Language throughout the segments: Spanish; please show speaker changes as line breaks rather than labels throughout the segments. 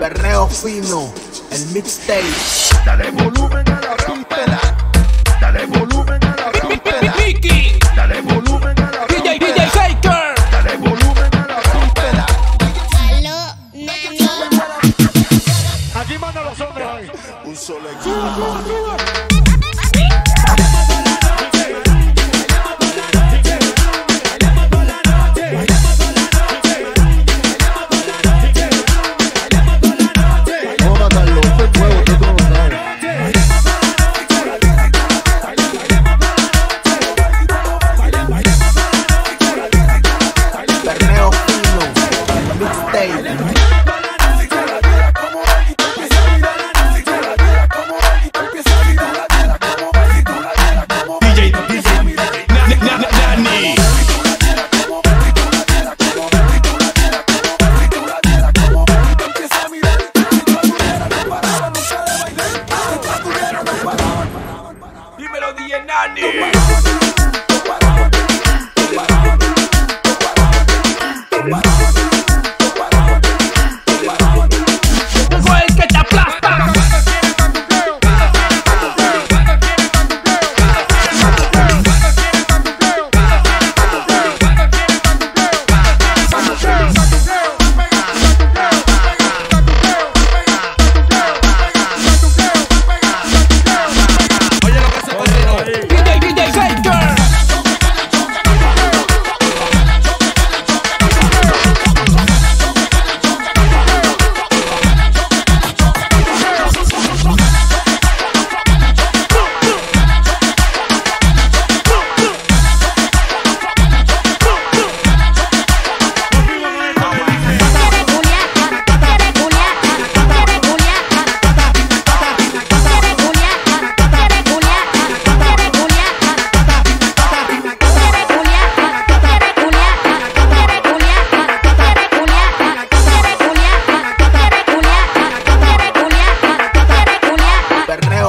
Perreo fino, el mixtape.
Dale volumen a la rompera. Dale volumen a la
rompera.
Dale volumen a la
rompera. DJ,
DJ
Faker.
Dale volumen a la rompera.
Aló, no.
Aquí mandan los hombres. Un solo
equipo.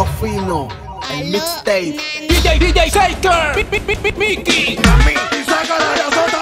lo
fino, el mixtape.
DJ, DJ Faker, Mickey.
Mami,
saca la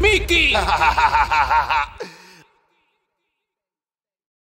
Mickey!